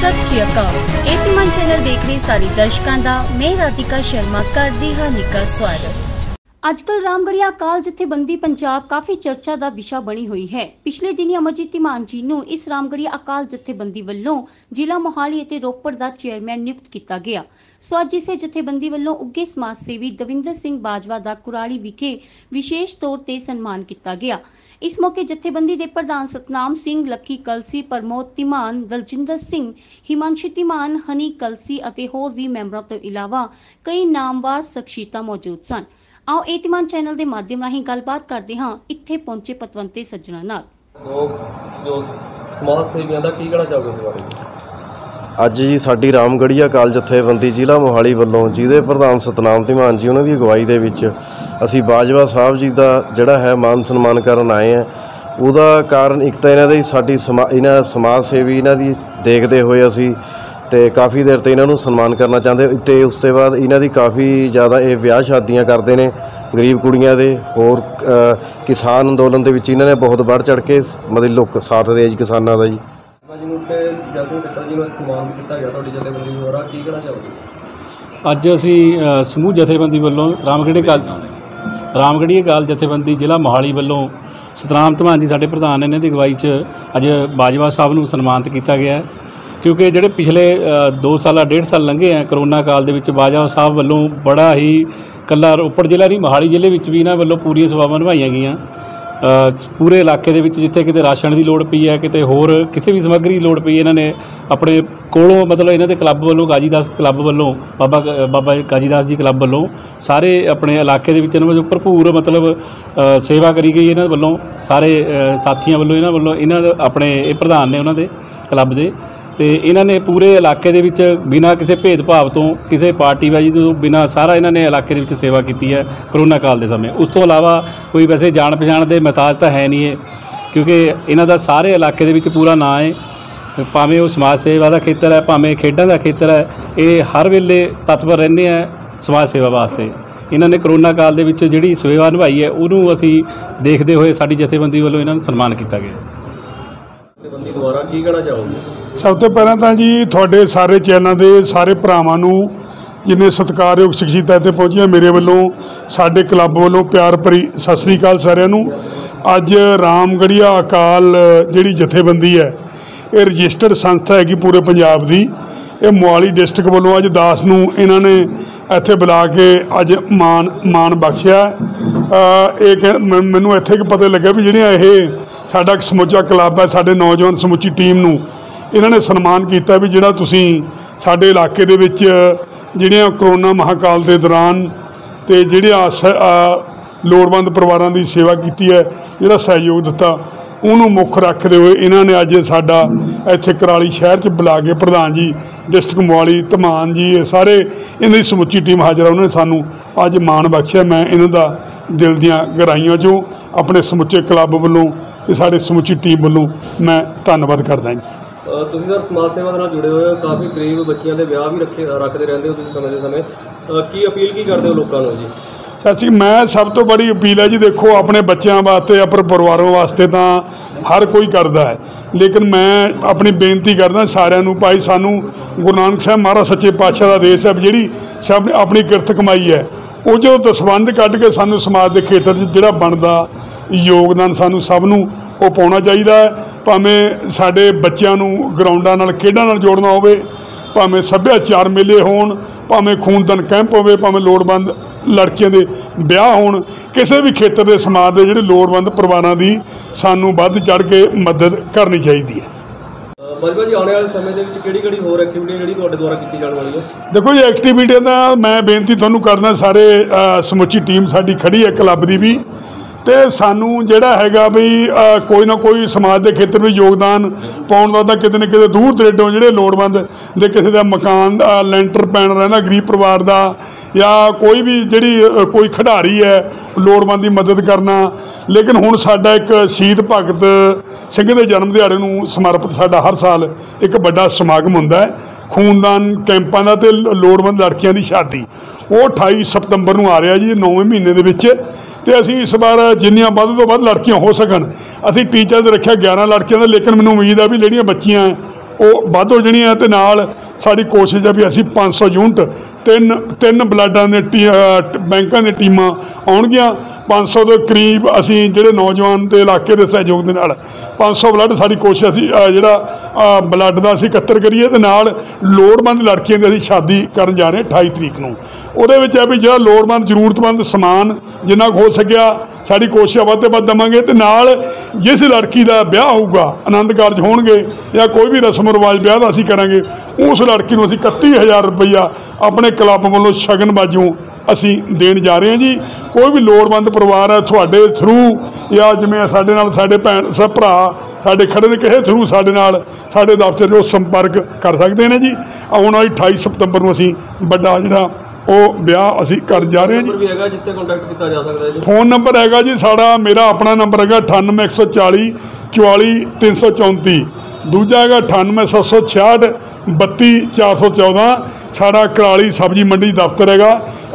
ਸਤਿ ਸ਼੍ਰੀ ਅਕਾਲ। ਏਤਮਨ ਚੈਨਲ ਦੇਖ ਰਹੇ ਸਾਰੇ ਦਰਸ਼ਕਾਂ ਦਾ, ਮੈਂ ਰਾਧਿਕਾ ਸ਼ਰਮਾ ਕਰਦੀ ਹਾਂ ਨਿੱਘਾ ਸਵਾਗਤ। ਅੱਜਕੱਲ ਰਾਮਗੜੀਆ ਅਕਾਲ ਜਥੇਬੰਦੀ ਪੰਜਾਬ ਕਾਫੀ ਚਰਚਾ ਦਾ ਵਿਸ਼ਾ ਬਣੀ ਹੋਈ ਹੈ। ਪਿਛਲੇ ਦਿਨੀ ਅਮਰਜੀਤ ਧੀਮਾਨ ਜੀ ਨੂੰ ਇਸ ਰਾਮਗੜੀਆ ਅਕਾਲ ਜਥੇਬੰਦੀ ਵੱਲੋਂ ਜ਼ਿਲ੍ਹਾ ਮੋਹਾਲੀ ਅਤੇ ਰੋਪੜ ਦਾ ਚੇਅਰਮੈਨ ਨਿਯੁਕਤ ਕੀਤਾ ਗਿਆ। ਸੋ ਅੱਜ ਇਸੇ ਜਥੇਬੰਦੀ ਵੱਲੋਂ ਉੱਗੇ ਸਮਾਜ ਸੇਵੀ ਦਵਿੰਦਰ ਸਿੰਘ ਬਾਜਵਾ ਦਾ ਕੁਰਾਲੀ ਵਿਖੇ ਵਿਸ਼ੇਸ਼ ਤੌਰ ਤੇ ਸਨਮਾਨ ਕੀਤਾ ਗਿਆ। ਇਸ ਮੌਕੇ ਜਥੇਬੰਦੀ ਦੇ ਪ੍ਰਧਾਨ ਸਤਨਾਮ ਸਿੰਘ ਲੱਕੀ ਕਲਸੀ, ਪ੍ਰਮੋਦ ਧੀਮਾਨ, ਦਲਜਿੰਦਰ ਸਿੰਘ, ਹਿਮਾਂਸ਼ੂ ਧੀਮਾਨ, ਹਨੀ ਕਲਸੀ ਅਤੇ ਹੋਰ ਵੀ ਮੈਂਬਰਾਂ ਤੋਂ ਇਲਾਵਾ ਕਈ ਨਾਮਵਾਰ ਸ਼ਖਸੀਅਤਾਂ ਮੌਜੂਦ ਸਨ। ਆਓ ਏਤਮਾਨ ਚੈਨਲ ਦੇ ਮਾਧਿਅਮ ਰਾਹੀਂ ਗੱਲਬਾਤ ਕਰਦੇ ਹਾਂ। ਇੱਥੇ ਪਹੁੰਚੇ ਪਤਵੰਤੇ ਸੱਜਣਾ ਨਾਲ। ਲੋਕ, ਜੋ ਸਮਾਜ ਸੇਵੀਆਂ ਦਾ ਕੀ ਕਹਿਣਾ ਚਾਹੋਗੇ ਇਸ ਬਾਰੇ? ਅੱਜ ਜੀ ਸਾਡੀ ਰਾਮਗੜੀਆ ਕਾਲ ਜਥੇਬੰਦੀ ਜ਼ਿਲ੍ਹਾ ਮੋਹਾਲੀ ਵੱਲੋਂ ਜਿਹਦੇ ਪ੍ਰਧਾਨ ਸਤਨਾਮ ਧੀਮਾਨ ਜੀ, ਉਹਨਾਂ ਦੀ ਅਗਵਾਈ ਦੇ ਵਿੱਚ ਅਸੀਂ ਬਾਜਵਾ ਸਾਹਿਬ ਜੀ ਦਾ ਜਿਹੜਾ ਹੈ ਮਾਨ ਸਨਮਾਨ ਕਰਨ ਆਏ ਆ ਉਹਦਾ ਕਾਰਨ ਇੱਕ ਤਾਂ ਇਹਨਾਂ ਦੀ ਸਾਡੀ ਸਮਾ- ਇਹਨਾਂ ਸਮਾਜ ਸੇਵੀ ਇਹਨਾਂ ਦੀ ਦੇਖਦੇ ਹੋਏ ਅਸੀਂ ਤੇ ਕਾਫੀ ਦੇਰ ਤੇ ਇਹਨਾਂ ਨੂੰ ਸਨਮਾਨ ਕਰਨਾ ਚਾਹੁੰਦੇ ਤੇ ਉਸ ਤੋਂ ਬਾਅਦ ਇਹਨਾਂ ਦੀ ਕਾਫੀ ਜ਼ਿਆਦਾ ਇਹ ਵਿਆਹ ਸ਼ਾਦੀਆਂ ਕਰਦੇ ਨੇ ਗਰੀਬ ਕੁੜੀਆਂ ਦੇ, ਹੋਰ ਕਿਸਾਨ ਅੰਦੋਲਨ ਦੇ ਵਿੱਚ ਇਹਨਾਂ ਨੇ ਬਹੁਤ ਵੱਧ ਚੜ ਕੇ ਮਤਲਬ ਲੋਕ ਸਾਥ ਦੇ ਜੀ ਕਿਸਾਨਾਂ ਦਾ ਜੀ। ਬਾਜੀ ਨੂੰ ਤੇ ਜੈਸਨ ਟੱਕਰ ਜੀ ਨੂੰ ਸਨਮਾਨ ਕੀਤਾ ਗਿਆ ਤੁਹਾਡੀ ਜਥੇਬੰਦੀ ਦੁਆਰਾ। ਕੀ ਕਹਿਣਾ ਚਾਹੋਗੇ? ਅੱਜ ਅਸੀਂ ਅ, ਸਮੂਹ ਜਥੇਬੰਦੀ ਵੱਲੋਂ ਰਾਮਗੜ੍ਹੀ ਕਾਲ ਰਾਮਗੜ੍ਹੀ ਕਾਲ ਜਥੇਬੰਦੀ ਜ਼ਿਲ੍ਹਾ ਮੋਹਾਲੀ ਵੱਲੋਂ ਸਤਨਾਮ ਧਮਾਨ ਜੀ ਸਾਡੇ ਪ੍ਰਧਾਨ ਨੇ ਇਹਨਾਂ ਦੀ ਅਗਵਾਈ 'ਚ ਅੱਜ ਬਾਜਵਾ ਸਾਹਿਬ ਨੂੰ ਸਨਮਾਨਿਤ ਕੀਤਾ ਗਿਆ ਹੈ। ਕਿਉਂਕਿ ਜਿਹੜੇ ਪਿਛਲੇ 2 ਸਾਲਾਂ ਡੇਢ ਸਾਲ ਲੰਘੇ ਆ ਕਰੋਨਾ ਕਾਲ ਦੇ ਵਿੱਚ ਬਾਜਵਾ ਸਾਹਿਬ ਵੱਲੋਂ ਬੜਾ ਹੀ ਕੱਲਾ ਰੋਪੜ ਜ਼ਿਲ੍ਹਾ ਨਹੀਂ ਮੋਹਾਲੀ ਜ਼ਿਲ੍ਹੇ ਵਿੱਚ ਵੀ ਇਹਨਾਂ ਵੱਲੋਂ ਪੂਰੀਆਂ ਸੇਵਾਵਾਂ ਨਿਭਾਈਆਂ ਗਈਆਂ। ਪੂਰੇ ਇਲਾਕੇ ਦੇ ਵਿੱਚ ਜਿੱਥੇ ਕਿਤੇ ਰਾਸ਼ਨ ਦੀ ਲੋੜ ਪਈ ਹੈ, ਕਿਤੇ ਹੋਰ ਕਿਸੇ ਵੀ ਸਮੱਗਰੀ ਦੀ ਲੋੜ ਪਈ, ਇਹਨਾਂ ਨੇ ਆਪਣੇ ਕੋਲੋਂ ਮਤਲਬ ਇਹਨਾਂ ਦੇ ਕਲੱਬ ਵੱਲੋਂ, ਗਾਜੀਦਾਸ ਕਲੱਬ ਵੱਲੋਂ, ਬਾਬਾ ਬਾਬਾ ਗਾਜੀਦਾਸ ਜੀ ਕਲੱਬ ਵੱਲੋਂ ਸਾਰੇ ਆਪਣੇ ਇਲਾਕੇ ਦੇ ਵਿੱਚ ਇਹਨਾਂ ਵੱਲੋਂ ਭਰਪੂਰ ਮਤਲਬ ਸੇਵਾ ਕਰੀ ਗਈ ਇਹਨਾਂ ਵੱਲੋਂ, ਸਾਰੇ ਸਾਥੀਆਂ ਵੱਲੋਂ ਇਹਨਾਂ ਵੱਲੋਂ, ਇਹਨਾਂ ਆਪਣੇ ਇਹ ਪ੍ਰਧਾਨ ਨੇ ਉਹਨਾਂ ਦੇ ਕਲੱਬ ਦੇ। ਤੇ ਇਹਨਾਂ ਨੇ ਪੂਰੇ ਇਲਾਕੇ ਦੇ ਵਿੱਚ ਬਿਨਾਂ ਕਿਸੇ ਭੇਦਭਾਵ ਤੋਂ, ਕਿਸੇ ਪਾਰਟੀ ਬਾਜੀ ਤੋਂ ਬਿਨਾਂ ਸਾਰਾ ਇਹਨਾਂ ਨੇ ਇਲਾਕੇ ਦੇ ਵਿੱਚ ਸੇਵਾ ਕੀਤੀ ਹੈ ਕਰੋਨਾ ਕਾਲ ਦੇ ਸਮੇਂ। ਉਸ ਤੋਂ ਇਲਾਵਾ ਕੋਈ ਵੈਸੇ ਜਾਣ ਪਛਾਣ ਦੇ ਮਹਤਾਜ ਤਾਂ ਹੈ ਨਹੀਂ ਇਹ, ਕਿਉਂਕਿ ਇਹਨਾਂ ਦਾ ਸਾਰੇ ਇਲਾਕੇ ਦੇ ਵਿੱਚ ਪੂਰਾ ਨਾਂ ਹੈ। ਭਾਵੇਂ ਉਹ ਸਮਾਜ ਸੇਵਾ ਦਾ ਖੇਤਰ ਹੈ, ਭਾਵੇਂ ਖੇਡਾਂ ਦਾ ਖੇਤਰ ਹੈ, ਇਹ ਹਰ ਵੇਲੇ ਤਤਪਰ ਰਹਿੰਦੇ ਆ ਸਮਾਜ ਸੇਵਾ ਵਾਸਤੇ। ਇਹਨਾਂ ਨੇ ਕਰੋਨਾ ਕਾਲ ਦੇ ਵਿੱਚ ਜਿਹੜੀ ਸੇਵਾ ਨਿਭਾਈ ਹੈ, ਉਹਨੂੰ ਅਸੀਂ ਦੇਖਦੇ ਹੋਏ ਸਾਡੀ ਜਥੇਬੰਦੀ ਵੱਲੋਂ ਇਹਨਾਂ ਨੂੰ ਸਨਮਾਨ ਕੀਤਾ ਗਿਆ। ਜਥੇਬੰਦੀ ਦੁਆਰਾ ਕੀ ਕਹਿਣਾ ਚਾਹੋਗੇ? ਸਭ ਤੋਂ ਪਹਿਲਾਂ ਤਾਂ ਜੀ ਤੁਹਾਡੇ ਸਾਰੇ ਚੈਨਲਾਂ ਦੇ ਸਾਰੇ ਭਰਾਵਾਂ ਨੂੰ ਜਿੰਨੇ ਸਤਿਕਾਰਯੋਗ ਸ਼ਖਸੀਅਤਾਂ 'ਤੇ ਪਹੁੰਚੀਆਂ ਮੇਰੇ ਵੱਲੋਂ, ਸਾਡੇ ਕਲੱਬ ਵੱਲੋਂ ਪਿਆਰ ਭਰੀ ਸਤਿ ਸ੍ਰੀ ਅਕਾਲ ਸਾਰਿਆਂ ਨੂੰ। ਅੱਜ ਰਾਮਗੜੀਆ ਅਕਾਲ ਜਿਹੜੀ ਜਥੇਬੰਦੀ ਹੈ, ਇਹ ਰਜਿਸਟਰਡ ਸੰਸਥਾ ਹੈਗੀ ਪੂਰੇ ਪੰਜਾਬ ਦੀ। ਇਹ ਮੋਹਾਲੀ ਡਿਸਟ੍ਰਿਕਟ ਵੱਲੋਂ ਅੱਜ ਦਾਸ ਨੂੰ ਇਹਨਾਂ ਨੇ ਇੱਥੇ ਬੁਲਾ ਕੇ ਅੱਜ ਮਾਨ ਮਾਨ ਬਖਸ਼ਿਆ। ਇਹ ਕਹਿ- ਮੈਨੂੰ ਇੱਥੇ ਕਿ ਪਤਾ ਲੱਗਾ ਵੀ ਜਿਹੜੀਆਂ ਇਹ ਸਾਡਾ ਇੱਕ ਸਮੁੱਚਾ ਕਲੱਬ ਹੈ, ਸਾਡੇ ਨੌਜਵਾਨ ਸਮੁੱਚੀ ਟੀਮ ਨੂੰ। ਇਹਨਾਂ ਨੇ ਸਨਮਾਨ ਕੀਤਾ ਵੀ ਜਿਹੜਾ ਤੁਸੀਂ ਸਾਡੇ ਇਲਾਕੇ ਦੇ ਵਿੱਚ ਜਿਹੜੀਆਂ ਕਰੋਨਾ ਮਹਾਕਾਲ ਦੇ ਦੌਰਾਨ ਤੇ ਜਿਹੜੇ ਲੋੜਵੰਦ ਪਰਿਵਾਰਾਂ ਦੀ ਸੇਵਾ ਕੀਤੀ ਹੈ, ਜਿਹੜਾ ਸਹਿਯੋਗ ਦਿੱਤਾ ਉਹਨੂੰ ਮੁੱਖ ਰੱਖਦੇ ਹੋਏ ਇਹਨਾਂ ਨੇ ਅੱਜ ਸਾਡਾ ਇੱਥੇ ਕਰਾਲੀ ਸ਼ਹਿਰ 'ਚ ਬੁਲਾ ਕੇ ਪ੍ਰਧਾਨ ਜੀ, ਡਿਸਟ੍ਰਿਕਟ ਮੋਹਾਲੀ, ਧਮਾਨ ਜੀ, ਇਹ ਸਾਰੇ ਇਹਨਾਂ ਦੀ ਸਮੁੱਚੀ ਟੀਮ ਹਾਜ਼ਰ ਆ। ਉਹਨਾਂ ਨੇ ਸਾਨੂੰ ਅੱਜ ਮਾਣ ਬਖਸ਼ਿਆ। ਮੈਂ ਇਹਨਾਂ ਦਾ ਦਿਲ ਦੀਆਂ ਗਹਿਰਾਈਆਂ 'ਚੋਂ ਆਪਣੇ ਸਮੁੱਚੇ ਕਲੱਬ ਵੱਲੋਂ ਤੇ ਸਾਡੇ ਸਮੁੱਚੀ ਟੀਮ ਵੱਲੋਂ ਮੈਂ ਧੰਨਵਾਦ ਕਰਦਾ ਜੀ। ਤੁਸੀਂ ਸਰ ਸਮਾਜ ਸੇਵਾ ਦੇ ਨਾਲ ਜੁੜੇ ਹੋਏ ਹੋ। ਕਾਫੀ ਗਰੀਬ ਬੱਚਿਆਂ ਦੇ ਵਿਆਹ ਵੀ ਰੱਖੇ, ਰੱਖਦੇ ਰਹਿੰਦੇ ਹੋ ਤੁਸੀਂ ਸਮੇਂ ਦੇ ਸਮੇਂ। ਕੀ ਅਪੀਲ ਕੀ ਕਰਦੇ ਹੋ ਲੋਕਾਂ ਨੂੰ ਜੀ? ਸੱਚੀ ਮੈਂ ਸਭ ਤੋਂ ਬੜੀ ਅਪੀਲ ਹੈ ਜੀ, ਦੇਖੋ, ਆਪਣੇ ਬੱਚਿਆਂ ਵਾਸਤੇ, ਆਪਣੇ ਪਰਿਵਾਰਾਂ ਵਾਸਤੇ ਤਾਂ ਹਰ ਕੋਈ ਕਰਦਾ ਹੈ। ਲੇਕਿਨ ਮੈਂ ਆਪਣੀ ਬੇਨਤੀ ਕਰਦਾ ਸਾਰਿਆਂ ਨੂੰ, ਭਾਈ, ਸਾਨੂੰ ਗੁਰੂ ਨਾਨਕ ਸਾਹਿਬ ਮਹਾਰਾਜ ਸੱਚੇ ਪਾਤਸ਼ਾਹ ਦਾ ਦੇਸ਼ ਹੈ, ਜਿਹੜੀ ਸਭ ਆਪਣੀ ਕਿਰਤ ਕਮਾਈ ਹੈ। ਉਹ ਜੋ ਦਸਵੰਧ ਕੱਢ ਕੇ ਸਾਨੂੰ ਸਮਾਜ ਦੇ ਖੇਤਰ 'ਚ ਜਿਹੜਾ ਬਣਦਾ ਯੋਗਦਾਨ ਸਾਨੂੰ ਸਭ ਨੂੰ ਉਹ ਪਾਉਣਾ ਚਾਹੀਦਾ ਹੈ। ਭਾਵੇਂ ਸਾਡੇ ਬੱਚਿਆਂ ਨੂੰ ਗਰਾਊਂਡਾਂ ਨਾਲ, ਖੇਡਾਂ ਨਾਲ ਜੋੜਨਾ ਹੋਵੇ ਭਾਵੇਂ ਸੱਭਿਆਚਾਰ ਮੇਲੇ ਹੋਣ ਭਾਵੇਂ ਖੂਨਦਾਨ ਕੈਂਪ ਹੋਵੇ ਭਾਵੇਂ ਲੋੜਵੰਦ ਲੜਕੀਆਂ ਦੇ ਵਿਆਹ ਹੋਣ ਕਿਸੇ ਵੀ ਖੇਤਰ ਦੇ ਸਮਾਜ ਦੇ ਜਿਹੜੇ ਲੋੜਵੰਦ ਪਰਿਵਾਰਾਂ ਦੀ ਸਾਨੂੰ ਵੱਧ ਚੜ ਕੇ ਮਦਦ ਕਰਨੀ ਚਾਹੀਦੀ ਹੈ। ਬਾਜਵਾ ਜੀ ਆਉਣ ਵਾਲੇ ਸਮੇਂ ਦੇ ਵਿੱਚ ਕਿਹੜੀ ਕਿਹੜੀ ਹੋਰ ਐਕਟੀਵਿਟੀ ਜਿਹੜੀ ਤੁਹਾਡੇ ਦੁਆਰਾ ਕੀਤੀ ਜਾਣ ਵਾਲੀ ਹੈ? ਦੇਖੋ ਜੀ ਐਕਟੀਵਿਟੀ ਦਾ ਮੈਂ ਬੇਨਤੀ ਤੁਹਾਨੂੰ ਕਰਦਾ ਸਾਰੇ ਸਮੁੱਚੀ ਟੀਮ ਸਾਡੀ ਖੜੀ ਹੈ ਕਲੱਬ ਦੀ ਵੀ। ਤੇ ਸਾਨੂੰ ਜਿਹੜਾ ਹੈਗਾ ਵੀ ਕੋਈ ਨਾ ਕੋਈ ਸਮਾਜ ਦੇ ਖੇਤਰ ਵਿੱਚ ਯੋਗਦਾਨ ਪਾਉਣ ਦਾ ਤਾਂ ਕਿਤੇ ਨਾ ਕਿਤੇ ਦੂਰ ਦਰੇਡੋਂ ਜਿਹੜੇ ਲੋੜਵੰਦ ਦੇ ਕਿਸੇ ਦਾ ਮਕਾਨ ਦਾ ਲੈਂਟਰ ਪੈਣ ਰਹਿੰਦਾ, ਗਰੀਬ ਪਰਿਵਾਰ ਦਾ ਜਾਂ ਕੋਈ ਵੀ ਜਿਹੜੀ ਕੋਈ ਖਿਡਾਰੀ ਹੈ, ਲੋੜਵੰਦ ਦੀ ਮਦਦ ਕਰਨਾ। ਲੇਕਿਨ ਹੁਣ ਸਾਡਾ ਇੱਕ ਸ਼ਹੀਦ ਭਗਤ ਸਿੰਘ ਦੇ ਜਨਮ ਦਿਹਾੜੇ ਨੂੰ ਸਮਰਪਿਤ ਸਾਡਾ ਹਰ ਸਾਲ ਇੱਕ ਵੱਡਾ ਸਮਾਗਮ ਹੁੰਦਾ ਹੈ। ਖੂਨਦਾਨ ਕੈਂਪਾਂ ਦਾ ਤੇ ਲੋੜਵੰਦ ਲੜਕੀਆਂ ਦੀ ਸ਼ਾਦੀ। ਉਹ 28 ਸਤੰਬਰ ਨੂੰ ਆ ਰਿਹਾ ਜੀ 9ਵੇਂ ਮਹੀਨੇ ਦੇ ਵਿੱਚ। ਤੇ ਅਸੀਂ ਇਸ ਵਾਰ ਜਿੰਨੀਆਂ ਵੱਧ ਤੋਂ ਵੱਧ ਲੜਕੀਆਂ ਹੋ ਸਕਣ। ਅਸੀਂ ਟੀਚਰ ਦੇ ਰੱਖਿਆ 11 ਲੜਕੀਆਂ ਦਾ, ਲੇਕਿਨ ਮੈਨੂੰ ਉਮੀਦ ਆ ਵੀ ਜਿਹੜੀਆਂ ਬੱਚੀਆਂ ਉਹ ਵੱਧ ਹੋ ਜਾਣੀਆਂ ਤੇ ਨਾਲ ਸਾਡੀ ਕੋਸ਼ਿਸ਼ ਹੈ ਵੀ ਅਸੀਂ 500 ਯੂਨਿਟ ਤਿੰਨ ਤਿੰਨ ਬਲੱਡਾਂ ਦੇ ਟੀ- ਬੈਂਕਾਂ ਦੀਆਂ ਟੀਮਾਂ ਆਉਣਗੀਆਂ। 500 ਦੇ ਕਰੀਬ ਅਸੀਂ ਜਿਹੜੇ ਨੌਜਵਾਨ ਦੇ ਇਲਾਕੇ ਦੇ ਸਹਿਯੋਗ ਦੇ ਨਾਲ 500 ਬਲੱਡ ਸਾਡੀ ਕੋਸ਼ਿਸ਼ ਅਸੀਂ ਜਿਹੜਾ ਬਲੱਡ ਦਾ ਅਸੀਂ ਇਕੱਤਰ ਕਰੀਏ ਤੇ ਨਾਲ ਲੋੜਵੰਦ ਲੜਕੀਆਂ ਦੀ ਅਸੀਂ ਸ਼ਾਦੀ ਕਰਨ ਜਾ ਰਹੇ ਹਾਂ 28 ਤਰੀਕ ਨੂੰ। ਉਹਦੇ ਵਿੱਚ ਹੈ ਵੀ ਜਿਹੜਾ ਲੋੜਵੰਦ, ਜ਼ਰੂਰਤਮੰਦ ਸਮਾਨ ਜਿੰਨਾ ਕੁ ਹੋ ਸਕਿਆ, ਸਾਡੀ ਕੋਸ਼ਿਸ਼ ਵੱਧ ਤੋਂ ਵੱਧ ਦੇਵਾਂਗੇ ਤੇ ਨਾਲ ਜਿਸ ਲੜਕੀ ਦਾ ਵਿਆਹ ਹੋਊਗਾ, ਆਨੰਦ ਕਾਰਜ ਹੋਣਗੇ ਜਾਂ ਕੋਈ ਵੀ ਰਸਮ ਰਿਵਾਜ ਵਿਆਹ ਦਾ ਅਸੀਂ ਕਰਾਂਗੇ, ਉਸ ਲੜਕੀ ਨੂੰ ਅਸੀਂ 31000 ਰੁਪਈਆ ਆਪਣੇ ਕਲੱਬ ਵੱਲੋਂ ਸ਼ਗਨ ਵਜੋਂ ਅਸੀਂ ਦੇਣ ਜਾ ਰਹੇ ਹਾਂ ਜੀ। ਕੋਈ ਵੀ ਲੋੜਵੰਦ ਪਰਿਵਾਰ ਹੈ ਤੁਹਾਡੇ ਥਰੂ ਜਾਂ ਜਿਵੇਂ ਸਾਡੇ ਨਾਲ ਸਾਡੇ ਭੈਣ ਸਭ ਭਰਾ ਸਾਡੇ ਖੜੇ ਨੇ ਕਿਸੇ ਥਰੂ ਸਾਡੇ ਨਾਲ ਸਾਡੇ ਦਫ਼ਤਰ ਜੋ ਸੰਪਰਕ ਕਰ ਸਕਦੇ ਨੇ ਜੀ। ਆਉਣ ਵਾਲੀ 28 ਸਤੰਬਰ ਨੂੰ ਅਸੀਂ ਵੱਡਾ ਜਿਹੜਾ ਉਹ ਵਿਆਹ ਅਸੀਂ ਕਰਨ ਜਾ ਰਹੇ ਹਾਂ ਜੀ। ਨੰਬਰ ਵੀ ਹੈਗਾ ਜਿੱਥੇ ਕੰਟੈਕਟ ਕੀਤਾ ਜਾ ਸਕਦਾ ਹੈ ਜੀ। ਫੋਨ ਨੰਬਰ ਹੈਗਾ ਜੀ ਸਾਡਾ ਮੇਰਾ ਆਪਣਾ ਨੰਬਰ ਹੈਗਾ 98140 44334 ਦੂਜਾ ਹੈਗਾ 98766 32414 ਸਾਡਾ ਕਰਾਲੀ ਸਬਜ਼ੀ ਮੰਡੀ ਦਫ਼ਤਰ ਹੈਗਾ।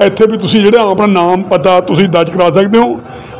ਇੱਥੇ ਵੀ ਤੁਸੀਂ ਜਿਹੜਾ ਆਪਣਾ ਨਾਮ ਪਤਾ ਤੁਸੀਂ ਦਰਜ ਕਰਾ ਸਕਦੇ ਹੋ।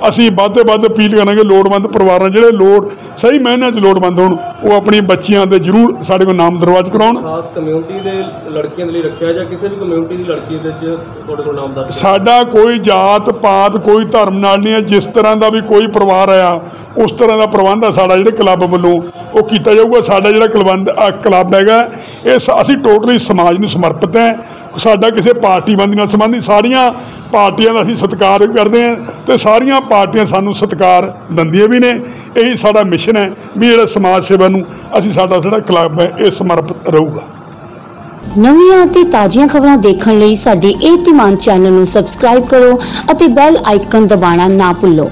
ਅਸੀਂ ਵੱਧ ਤੋਂ ਵੱਧ ਅਪੀਲ ਕਰਾਂਗੇ ਲੋੜਵੰਦ ਪਰਿਵਾਰਾਂ ਜਿਹੜੇ ਲੋੜ ਸਹੀ ਮਾਇਨਿਆਂ 'ਚ ਲੋੜਵੰਦ ਹੋਣ ਉਹ ਆਪਣੀ ਬੱਚੀਆਂ ਦੇ ਜ਼ਰੂਰ ਸਾਡੇ ਕੋਲ ਨਾਮ ਦਰਵਾਜ ਕਰਾਉਣ। ਖਾਸ ਕਮਿਊਨਿਟੀ ਦੇ ਲੜਕੀਆਂ ਦੇ ਲਈ ਰੱਖਿਆ ਜਾਂ ਕਿਸੇ ਵੀ ਕਮਿਊਨਿਟੀ ਦੀ ਲੜਕੀ ਦੇ ਵਿੱਚ ਤੁਹਾਡੇ ਕੋਲ ਨਾਮ ਦਰਜ ਸਾਡਾ ਕੋਈ ਜਾਤ ਪਾਤ ਕੋਈ ਧਰਮ ਨਾਲ ਨਹੀਂ ਹੈ। ਜਿਸ ਤਰ੍ਹਾਂ ਦਾ ਵੀ ਕੋਈ ਪਰਿਵਾਰ ਆਇਆ ਉਸ ਤਰ੍ਹਾਂ ਦਾ ਪ੍ਰਬੰਧ ਆ ਸਾਡਾ ਜਿਹੜੇ ਕਲੱਬ ਵੱਲੋਂ। ਉਹ ਕੀਤਾ ਜਾਊਗਾ। ਸਾਡਾ ਜਿਹੜਾ ਕਲਬੰਦ ਅ, ਕਲੱਬ ਹੈਗਾ ਇਹ ਅਸੀਂ ਟੋਟਲੀ ਸਮਾਜ ਨੂੰ ਸਮਰਪਿਤ ਹੈ। ਸਾਡਾ ਕਿਸੇ ਪਾਰਟੀਬੰਦੀ ਨਾਲ ਸੰਬੰਧਿਤ ਸਾਰੀਆਂ ਪਾਰਟੀਆਂ ਦਾ ਅਸੀਂ ਸਤਿਕਾਰ ਕਰਦੇ ਹਾਂ ਤੇ ਸਾਰੀਆਂ ਪਾਰਟੀਆਂ ਸਾਨੂੰ ਸਤਿਕਾਰ ਦਿੰਦੀਆਂ ਵੀ ਨੇ। ਇਹੀ ਸਾਡਾ ਮਿਸ਼ਨ ਹੈ ਵੀ ਜਿਹੜਾ ਸਮਾਜ ਸੇਵਾ ਨੂੰ ਅਸੀਂ ਸਾਡਾ ਜਿਹੜਾ ਕਲੱਬ ਹੈ, ਇਹ ਸਮਰਪਿਤ ਰਹੂਗਾ। ਨਵੀਆਂ ਅਤੇ ਤਾਜ਼ੀਆਂ ਖਬਰਾਂ ਦੇਖਣ ਲਈ ਸਾਡੇ ਇਹ ਧੀਮਾਨ ਚੈਨਲ ਨੂੰ ਸਬਸਕ੍ਰਾਈਬ ਕਰੋ ਅਤੇ ਬੈਲ ਆਈਕਨ ਦਬਾਉਣਾ ਨਾ ਭੁੱਲੋ।